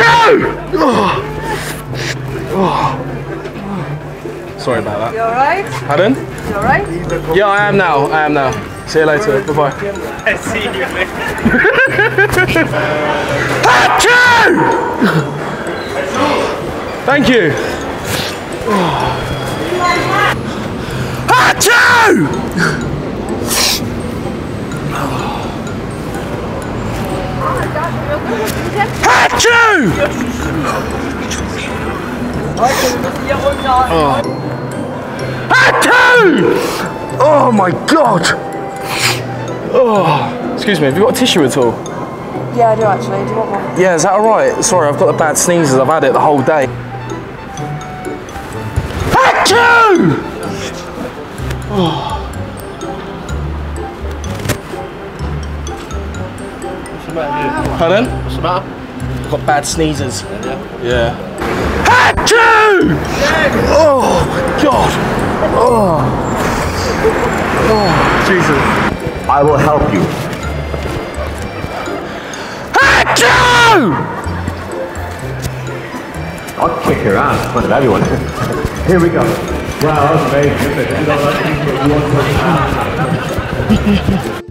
Oh. Oh. Sorry about that. You alright? Pardon? You alright? Yeah, I am now. I am now. See you later. Bye bye. See you later. Thank you. Achoo! Achoo! Oh my god! Oh, excuse me, have you got a tissue at all? Yeah, I do actually. Do you want one? Yeah, is that alright? Sorry, I've got the bad sneezes. I've had it the whole day. Achoo! Pardon? What's the matter? I've got bad sneezes. Yeah. Achoo! Oh my god! Oh. Oh, Jesus. I will help you. Achoo! I'll kick your ass in front of everyone. Here we go. Wow, that was amazing,